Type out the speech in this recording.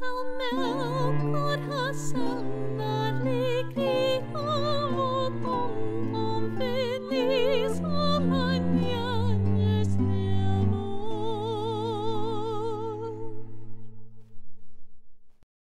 How melk could her